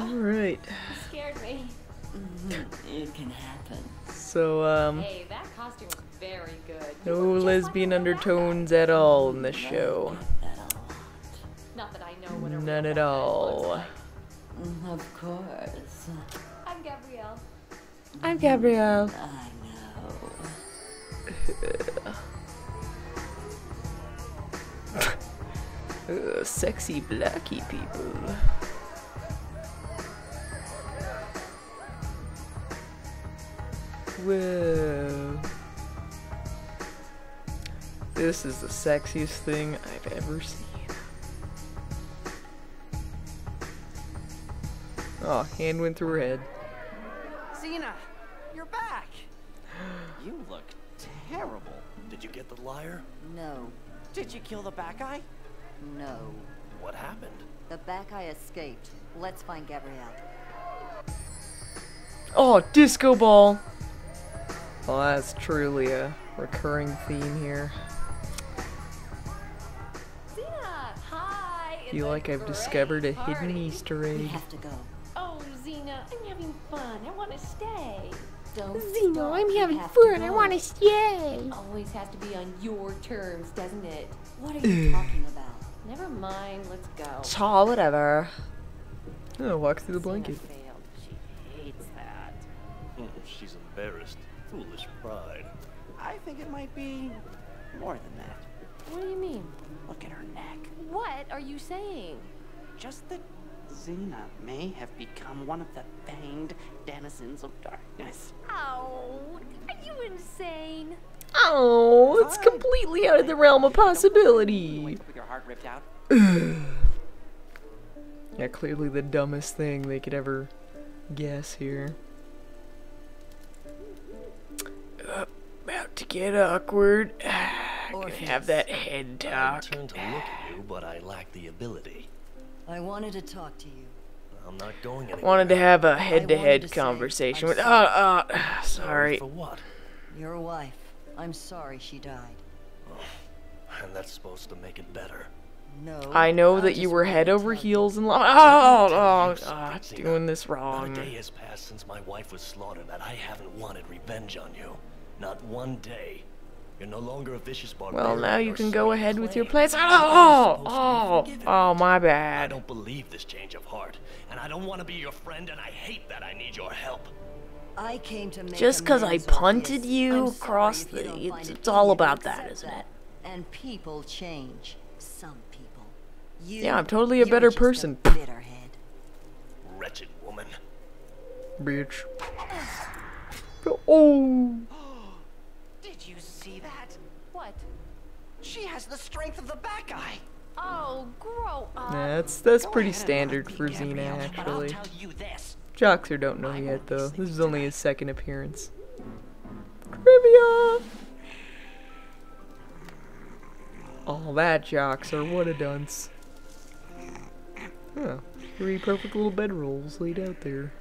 Alright. You scared me. It can happen. So, um, Hey, that costume was very good. You no look like lesbian undertones at all in this show. That a lot. Not that I know what a None at all. looks Mm, Of course. I'm Gabrielle. I'm Gabrielle. I know. Uh, sexy blacky people. Whoa. This is the sexiest thing I've ever seen. Oh, hand went through her head. Xena, you're back. You look terrible. Did you get the liar? No, Did you kill the Bacchae? no. What happened? The Bacchae escaped. Let's find Gabrielle. Oh, disco ball! Well, that's truly a recurring theme here. Xena, hi. It's Feel like I've discovered a hidden party. Easter We egg. have to go. Oh, Xena, I'm having fun. I want to stay. Don't Xena, stop. I'm We having fun. I want to stay. It Always has to be on your terms, doesn't it? What are you talking about? Never mind. Let's go. Cha, whatever. Oh, walk through the Xena blanket. failed. She hates that. Hmm, She's embarrassed. Foolish pride. I think it might be more than that. What do you mean? Look at her neck. What are you saying? Just that Xena may have become one of the fanged denizens of darkness. Oh, are you insane? Oh, it's Fine. completely out of the realm of possibility. wake up with your heart ripped out. Yeah, clearly the dumbest thing they could ever guess here. Get awkward. Gonna have that head talk. I turned to look at you, but I lack the ability. I wanted to talk to you. I'm not going anywhere. Wanted to have a head-to-head to say, conversation I'm with. Uh, sorry. uh, sorry. For what? Your wife. I'm sorry she died. And that's supposed to make it better. No. I know I that you were head over heels in love. Oh, Tell oh, you ah, doing Xena. this Not wrong. a day has passed since my wife was slaughtered that I haven't wanted revenge on you. Not one day. You're no longer a vicious barbarian. Well, now you can go ahead with your clay. plans. You're Oh, supposed to be oh, oh, my bad. I don't believe this change of heart, and I don't want to be your friend, and I hate that I need your help. I came to make Just 'cause I punted you across sorry if you the- don't it's- it's all easy to about that, accept isn't it? And people change. Some people. You, Yeah, I'm totally a better just person. bitterhead. Wretched woman. Bitch. Oh. Did you see that? What? She has the strength of the Bacchae. Oh, grow up. That's that's Go pretty standard for me, Xena, Gabrielle, But I'll actually. tell you this. Joxer don't know I yet, though. This is only his second appearance. Trivia! All that, Joxer. What a dunce. Huh. Three perfect little bedrolls laid out there.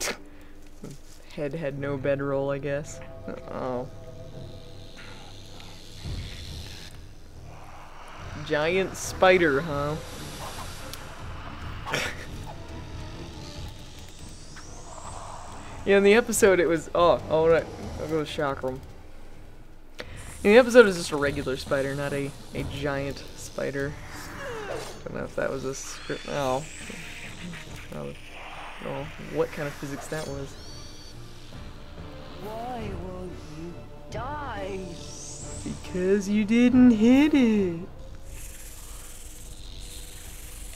Head had no bedroll, I guess. Oh. Giant spider, huh? Yeah, in the episode it was oh, all right. I'll go to chakram. In the episode it was just a regular spider, not a a giant spider. Don't know if that was a script. Oh, oh, oh what kind of physics that was. Why won't you die? Because you didn't hit it.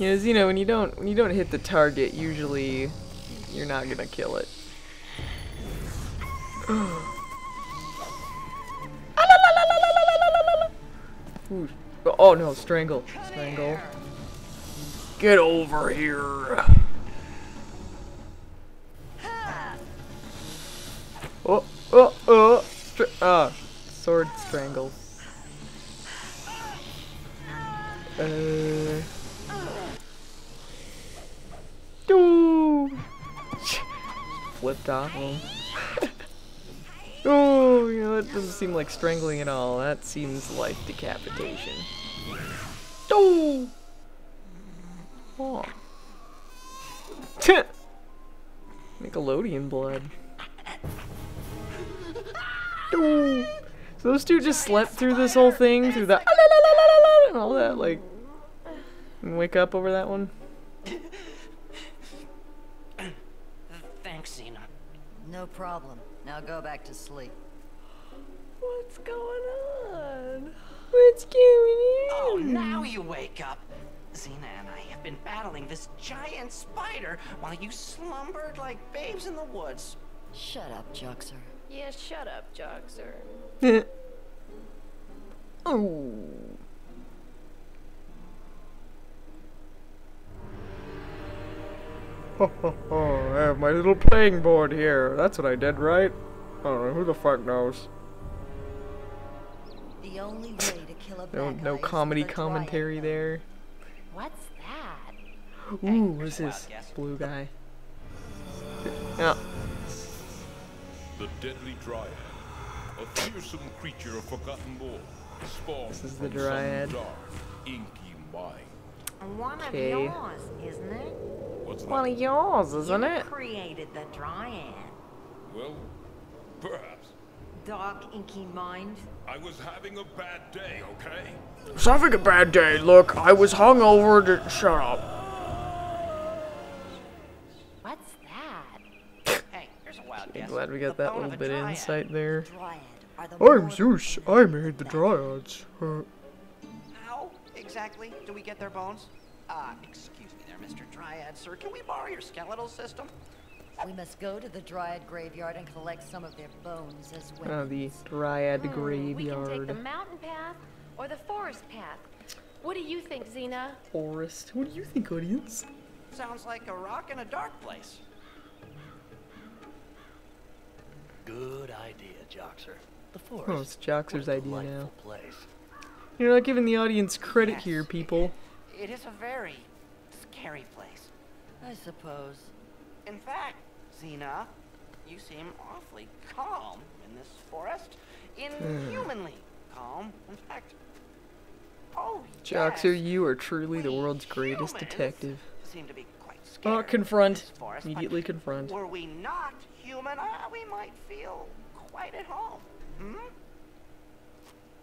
You know, when you don't when you don't hit the target, usually you're not gonna kill it. Ooh. Oh no, strangle. Strangle. Get over here. Oh, oh, oh. Str ah, sword strangle. Uh. Flipped off him. oh, you know, that doesn't seem like strangling at all. That seems like decapitation. Oh. Oh. Nickelodeon blood. Ooh. So those two just slept through this whole thing, through that and all that, like, and wake up over that one. Thanks, Xena. No problem. Now go back to sleep. What's going on? What's going oh, on? Oh, now you wake up. Xena and I have been battling this giant spider while you slumbered like babes in the woods. Shut up, Joxer. Yeah, shut up, Joxer. oh. I have my little playing board here. That's what I did, right? I don't know. Who the fuck knows? The only way to kill a No, no comedy with a dryad commentary bone. there. What's that? Ooh, here's what's this blue guy? Yeah. The deadly dryad, a fearsome creature of forgotten lore, spawned This is the from dryad. some dark, inky mind. One Okay. of yours, isn't it? What's One of yours, isn't you it? created the Dryad. Well, perhaps. Dark, inky mind. I was having a bad day, okay? I was having a bad day. Look, I was hungover. To... Shut up. What's that? Hey, here's a wild I'm glad we got The that little bit of insight there. The I'm Zeus. I made the dryads. Uh, How exactly do we get their bones? Ah, excuse me there, Mr. Dryad, sir. Can we borrow your skeletal system? We must go to the Dryad graveyard and collect some of their bones as well. uh, the dryad Hmm, We can take the mountain path or the forest path. What do you think, Xena? Forest. What do you think, audience? Sounds like a rock in a dark place. Good idea, Joxer. The forest. Oh, it's Joxer's idea now. Place. You're not giving the audience credit Yes. here, people. It is a very scary place. I suppose. In fact, Xena, you seem awfully calm in this forest. Inhumanly calm, in fact. Oh, Joxer, yes, you are truly the world's greatest detective. Seem to be quite scared. Oh, confront. this forest, Immediately confront. Were we not human, uh, we might feel quite at home. Hmm?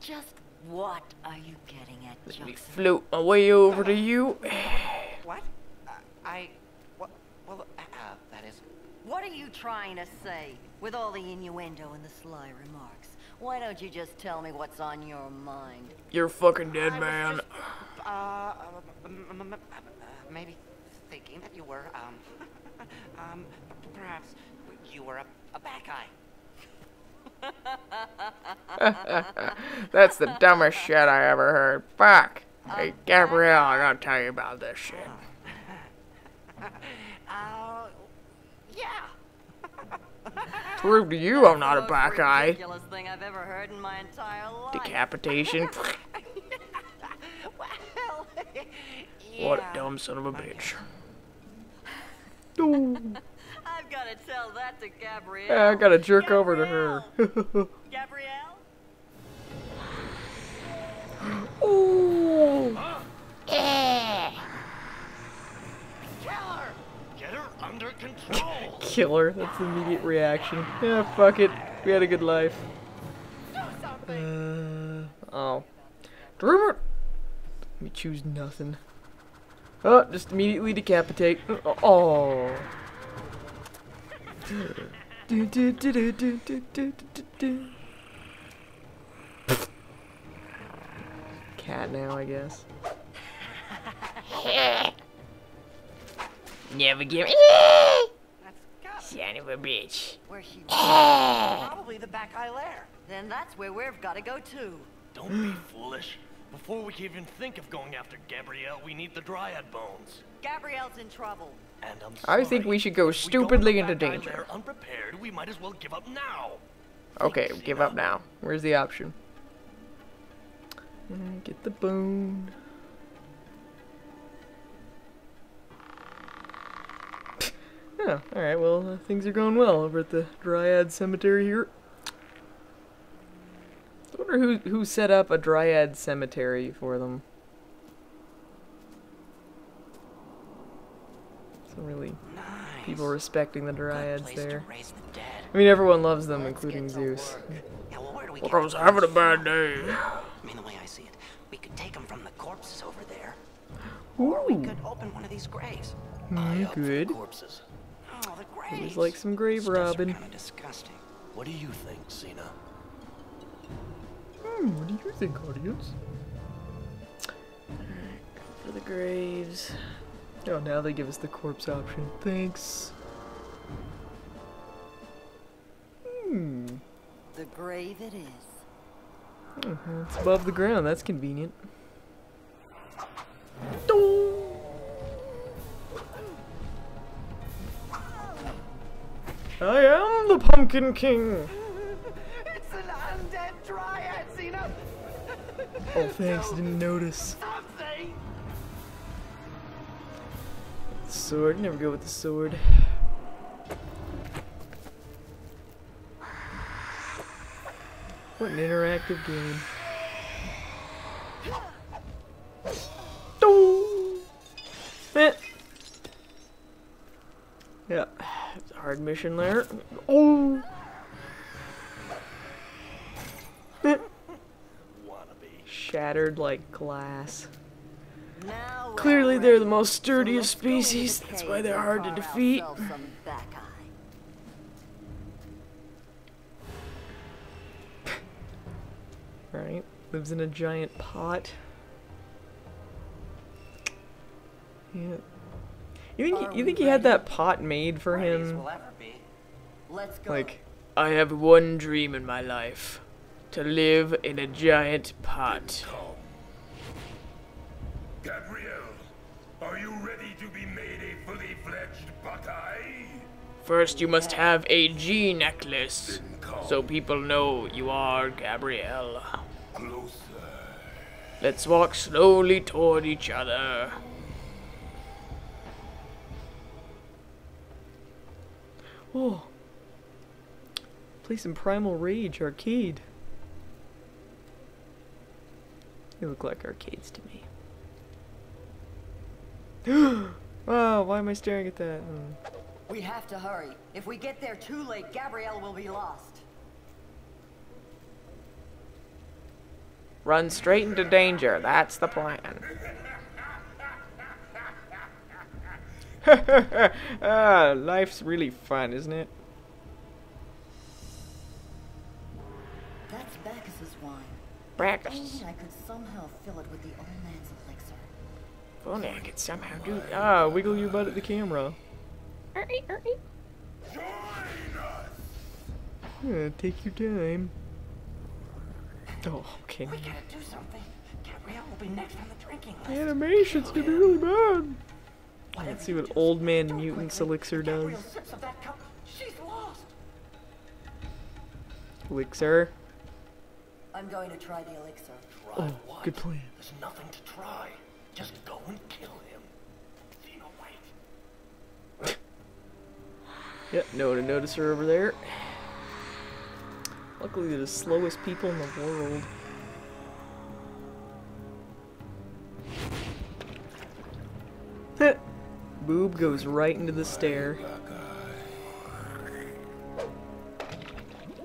Just what are you getting at, Let me float my way over to you. What? Uh, I. What? Well, uh, uh, that is. What are you trying to say with all the innuendo and the sly remarks? Why don't you just tell me what's on your mind? You're fucking dead, I man. just, uh, uh, uh, maybe thinking that you were, um, um, perhaps you were a, a bad guy. That's the dumbest shit I ever heard. Fuck. Hey, Gabrielle, I gotta tell you about this shit. Uh, yeah. Prove to you I'm not a Most black guy. thing I've ever heard in my entire life. Decapitation. Well, What a dumb son of a bitch. Ooh. I've got to tell that to Gabrielle. Yeah, I gotta jerk over to her. Gabrielle? Ooh. Get her under control. Killer. That's the immediate reaction. Yeah, fuck it. We had a good life. Uh, oh. Dreamer! Let me choose nothing. Oh, just immediately decapitate. Oh. Do, do, do, do, do, do, do, do, do. Cat now, I guess. Never give me. That's got Son of a bitch. Where she probably the Bacchae lair. Then that's where we've got to go too. Don't be foolish. Before we can even think of going after Gabrielle, we need the Dryad bones. Gabrielle's in trouble. I think we should go If we go stupidly into danger. Unprepared, we might as well give up now. Okay, give up now. Where's the option? Mm, Get the bone. Yeah, alright, well, uh, things are going well over at the Dryad Cemetery here. I wonder who, who set up a Dryad Cemetery for them. Some really Nice. people respecting the dryads there. The. I mean, everyone loves them, Let's including Zeus. work. Yeah, well, where do we Well, get I was having a bad day. I mean, the way I see it, we could take them from the corpses over there, or we Ooh, could open one of these graves. I mm, up for good. corpses. Oh, the graves. Always like some grave robbing. Kind of disgusting. What do you think, Xena? Hmm, what do you think, audience? For the graves. Oh, now they give us the corpse option. Thanks. Hmm. The grave it is. Mhm, It's above the ground. That's convenient. I am the Pumpkin King. It's an undead dryad, Xena! Oh, thanks. Didn't notice. Sword. Never go with the sword. What an interactive game. Dong. Eh. Yeah, it's a hard mission there. Oh. Eh. Shattered like glass. Clearly, they're the most into the species. That's why they're hard to defeat. Right? Lives in a giant pot. Yeah. You think he, you think he had that pot made for him? Like, I have one dream in my life: to live in a giant pot. First, you must have a G necklace, so people know you are Gabrielle. Let's walk slowly toward each other. Oh. Play some Primal Rage arcade. They look like arcades to me. oh, why am I staring at that? Hmm. We have to hurry. If we get there too late, Gabrielle will be lost. Run straight into danger. That's the plan. ah, life's really fun, isn't it? That's Bacchus's wine. Bacchus. I could somehow fill it with the old man's elixir. If only I could somehow do. Ah, wiggle your butt at the camera. Yeah, take your time. Oh, okay. We gotta do something. Gabrielle will be next on the drinking list. The Animation's gonna be really bad. Whatever Let's see what do, old man mutant's elixir does. Gabrielle sips of that cup, she's lost. Elixir. I'm going to try the elixir. Try Oh, what? good plan. There's nothing to try. Just go and kill him. Xena, wait. Yep, no one to notice her over there. Luckily, they're the slowest people in the world. Boob goes right into the stair.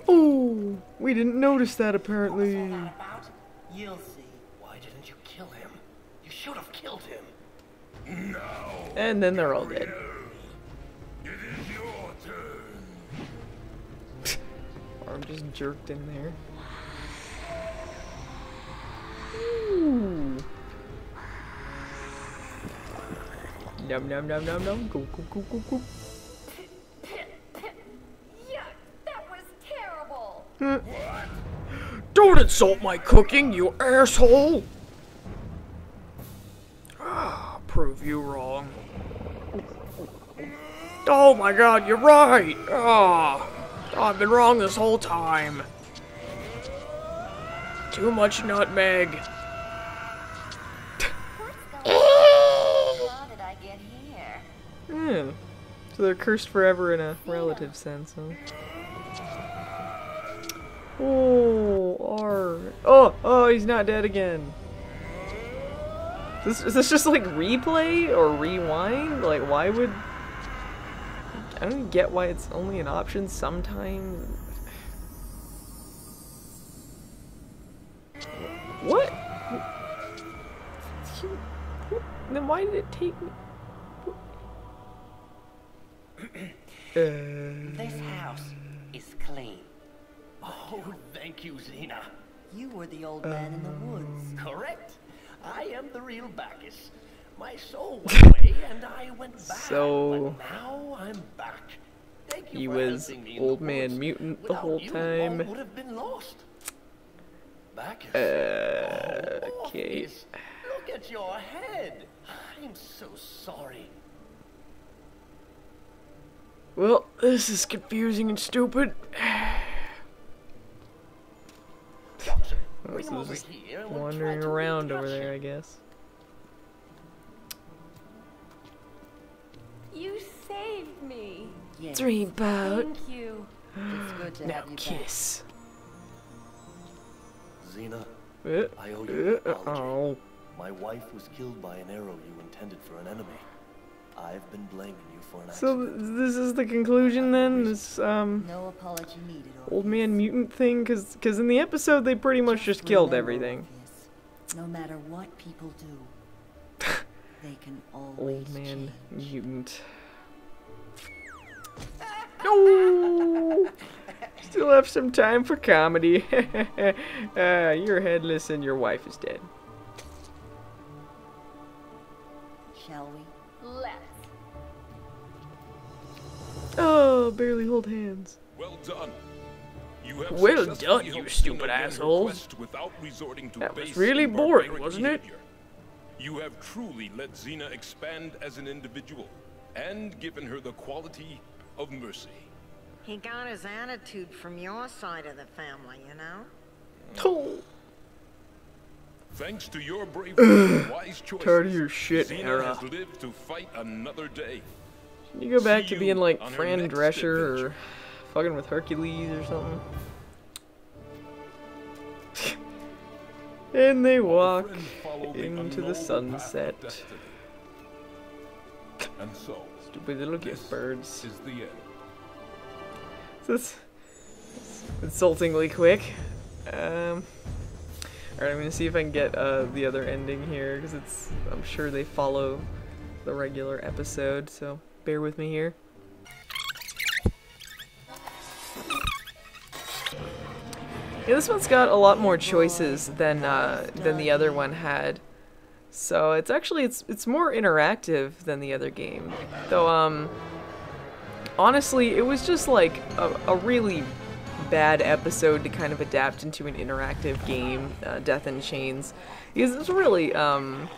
Oh, we didn't notice that apparently. About? You'll see. Why didn't you kill him? You should have killed him. Now, And then they're all dead. Arm just jerked in there. Ooh. Num num num num num. Go go go go go. Yuck, that was terrible. Don't insult my cooking, you asshole! Ah, prove you wrong. Oh my god, you're right! Ah, I've been wrong this whole time. Too much nutmeg. Yeah. So they're cursed forever in a relative sense, huh? Oh, R. Oh, oh, he's not dead again. This, is this just like replay or rewind? Like, why would I don't get why it's only an option sometimes. What? Then why did it take me? Uh, This house is clean. Oh, thank you, Xena. You were the old man in the woods. Correct. I am the real Bacchus. My soul went away and I went back. So- but now I'm back. Thank you He was old man mutant the whole you, time. would have been lost. Bacchus. Uh, oh, okay. Orpheus, Look at your head. I'm so sorry. Well, this is confusing and stupid. Johnson, Oh, so him this is here Wandering around over there, I guess. Yes, Dreamboat. Thank you. it's good to Now have you back. kiss. Xena, Uh, I owe you uh, an apology. oh. My wife was killed by an arrow you intended for an enemy. I've been blaming you for an So accident. th- this is the conclusion then? This um No apology needed, old man mutant thing? cuz cuz in the episode they pretty much just killed everything. Orpheus, No matter what people do, they can always Old man change. mutant. No! Still have some time for comedy. uh, you're headless and your wife is dead. Shall we? Let's. Oh, barely hold hands. Well done. You have Well done, you stupid Xena win her assholes. quest Without resorting to That was really boring, wasn't it? You have truly let Xena expand as an individual and given her the quality of mercy. He got his attitude from your side of the family, you know? Oh, Thanks to your bravery and wise choices, tired of your shit, Xena Hera. has lived to fight another day. You go back See to being like Fran Drescher adventure. or fucking with Hercules or something. and they walk Friend the into the unknown path of sunset. And so, Stupid little this gift birds. is the end. So it's insultingly quick. Um, Alright, I'm gonna see if I can get uh, the other ending here because it's. I'm sure they follow the regular episode, so bear with me here. Yeah, this one's got a lot more choices than uh, than the other one had. So it's actually it's it's more interactive than the other game. Though um honestly, it was just like a, a really bad episode to kind of adapt into an interactive game, uh, Death in Chains. Because it's really, um,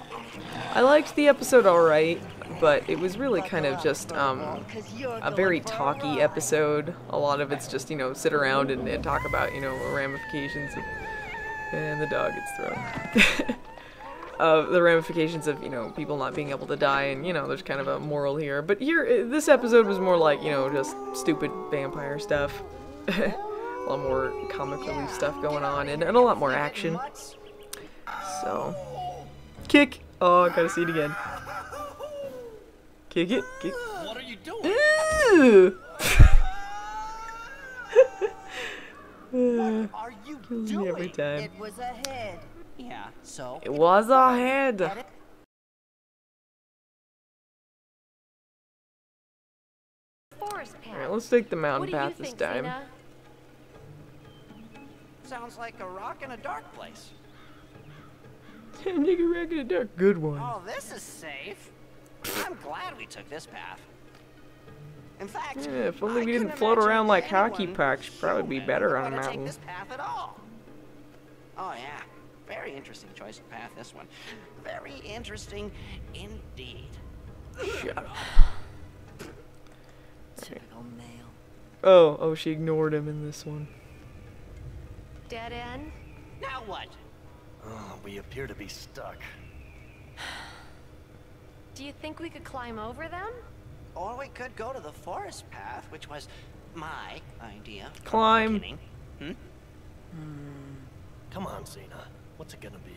I liked the episode alright, but it was really kind of just, um, a very talky episode. A lot of it's just, you know, sit around and, and talk about, you know, ramifications of, and the dog gets thrown. uh, the ramifications of you know people not being able to die, and you know there's kind of a moral here. But here, this episode was more like you know just stupid vampire stuff, a lot more comic relief stuff going on, and, and a lot more action. So, kick! Oh, I gotta see it again. Kick it, kick. What are you doing? Ooh. what Are you Kills me every time. It was a head. Yeah, so. It was a head. Forest. Alright, let's take the mountain do path this think, time. Xena? Sounds like a rock in a dark place. Nigga Rack in the Dark, good one. Oh, this is safe. I'm glad we took this path. In fact, Yeah, if only I we didn't float around like hockey anyone pucks, probably be better on a mountain. Take this path at all. Oh yeah, very interesting choice of path. This one, very interesting indeed. Shut up. Typical male. Oh, oh, she ignored him in this one. Dead end? Now what? Oh, we appear to be stuck. Do you think we could climb over them? Or we could go to the forest path, which was my idea. from Climb. beginning. Hmm? Come on, Xena. What's it gonna be?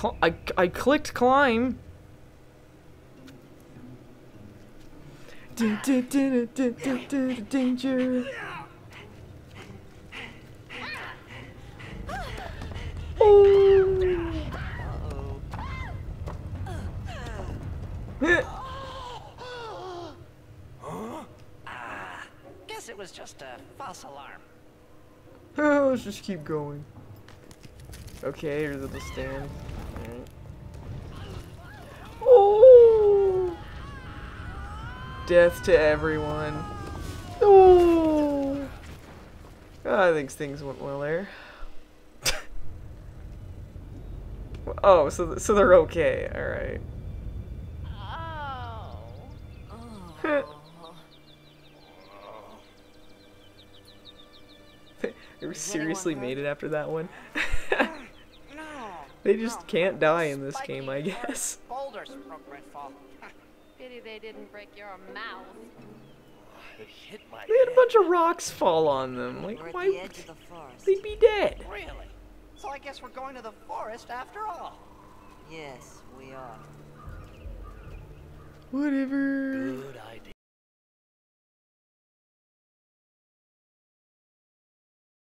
Cl- I, I clicked climb. Danger. Oh. Guess it was just a false alarm. Oh, let's just keep going. Okay, here's the stand. Alright. Oh! Death to everyone. Oh! I think things went well there. oh, so th so they're okay. All right. Oh. oh. they seriously made it after that one. No. they just can't die in this game, I guess. Boulders broke my fall. Pity they didn't break your mouth. Hit my they had a bunch of rocks fall on them. Like, why the the they'd be dead. really? So I guess we're going to the forest after all. Yes, we are. Whatever. Good